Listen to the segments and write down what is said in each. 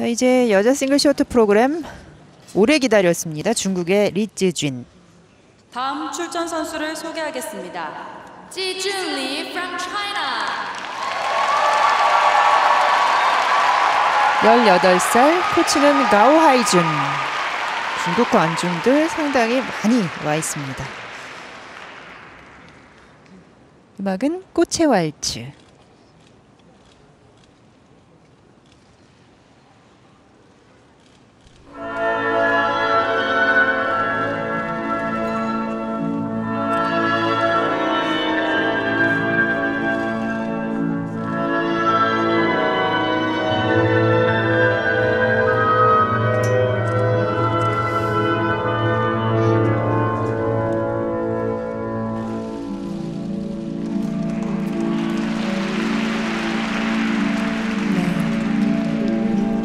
자 이제 여자 싱글 쇼트 프로그램 오래 기다렸습니다. 중국의 리쯔쥔. 다음 출전 선수를 소개하겠습니다. Jijun Li from China. 18살 코치는 가오 하이준. 중국 관중들 상당히 많이 와 있습니다. 음악은 꽃의 왈츠.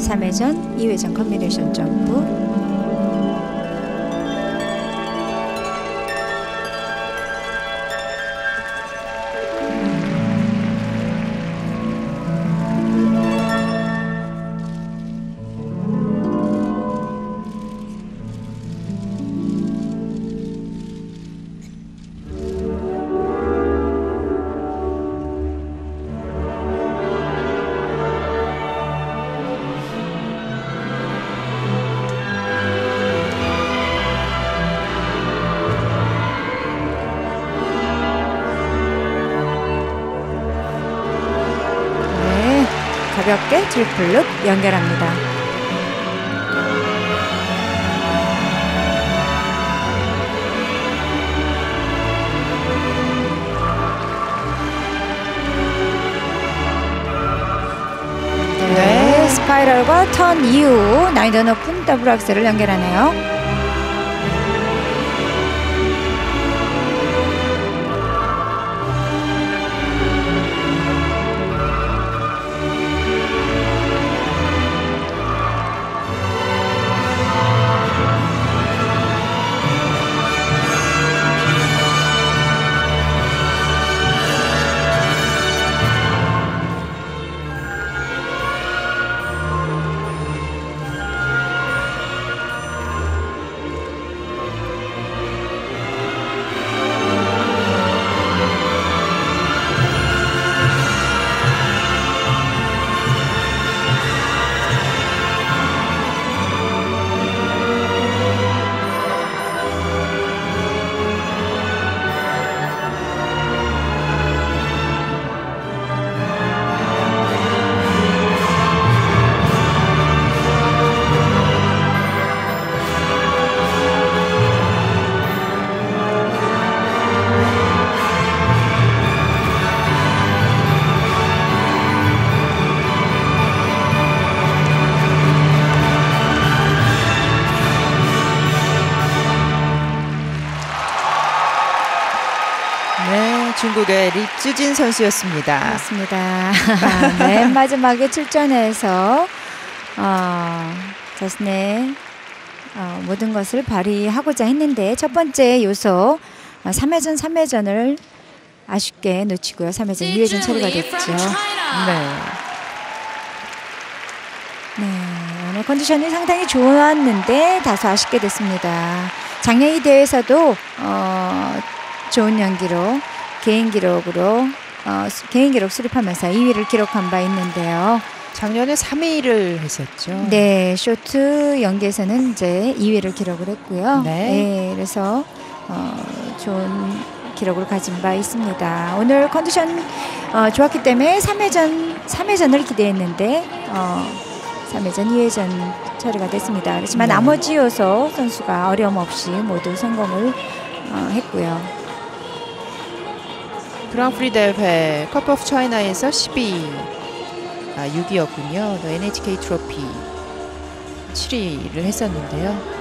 3회전, 2회전 컨비네이션 점프. 가볍게 트리플 룹 연결합니다. 네, 스파이럴과 턴 이후 난이도 높은 더블 악셀을 연결하네요. 네, 중국의 리쯔진 선수였습니다. 맞습니다. 아, 맨 마지막에 출전해서 어, 자신의 어, 모든 것을 발휘하고자 했는데 첫 번째 요소 어, 3회전 3회전을 아쉽게 놓치고요. 3회전 2회전 처리가 됐죠. 네. 네, 오늘 컨디션이 상당히 좋았는데 다소 아쉽게 됐습니다. 작년 이 대회에서도 어, 좋은 연기로 개인 기록으로 어, 수- 개인 기록 수립하면서 2위를 기록한 바 있는데요. 작년에 3위를 했었죠. 네, 쇼트 연기에서는 이제 2위를 기록을 했고요. 네. 그래서 어, 좋은 기록을 가진 바 있습니다. 오늘 컨디션 어, 좋았기 때문에 3회전 3회전을 기대했는데 어, 3회전, 2회전 처리가 됐습니다. 그렇지만 네. 나머지 요소 선수가 어려움 없이 모두 성공을 어, 했고요. 그랑프리 대회 컵 오브 차이나에서 12, 아 6위였군요. 또 NHK 트로피 7위를 했었는데요.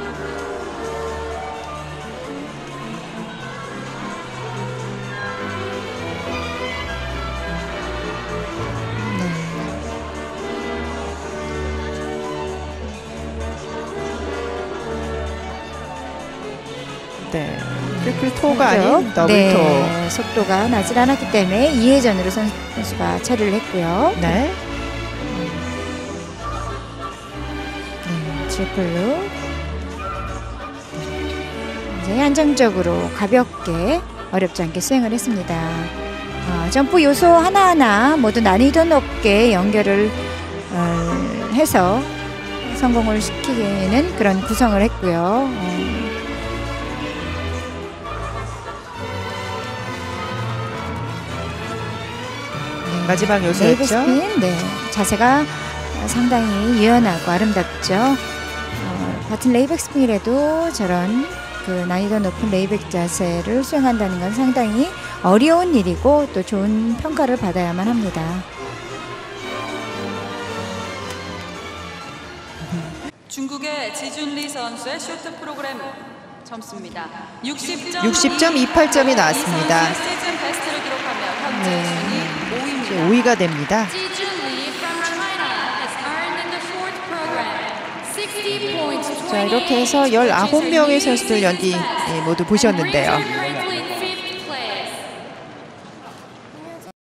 네. 트리플 toe가 아닌 더블 네, 속도가 나질 않았기 때문에 2회전으로 선수가 처리를 했고요. toe. 네. 트리플 굉장히 안정적으로 가볍게 어렵지 않게 수행을 했습니다. 어, 점프 요소 하나하나 모두 난이도 높게 연결을 어, 해서 성공을 시키는 그런 구성을 했고요. 어, 마지막 layback 요소였죠. 스핀, 네, 자세가 상당히 유연하고 아름답죠. 어, 같은 layback 스핀이라도 저런 그 난이도 높은 layback 자세를 수행한다는 건 상당히 어려운 일이고 또 좋은 평가를 받아야만 합니다. 중국의 지준리 선수의 쇼트 프로그램 점수입니다. 60점 60.28 점이 나왔습니다. 네. 순위 이제 5위입니다. 5위가 됩니다. Ji Junli from China has earned in the fourth program 60 points. 자, 이렇게 해서 19명의 선수들 연기 예, 모두 보셨는데요.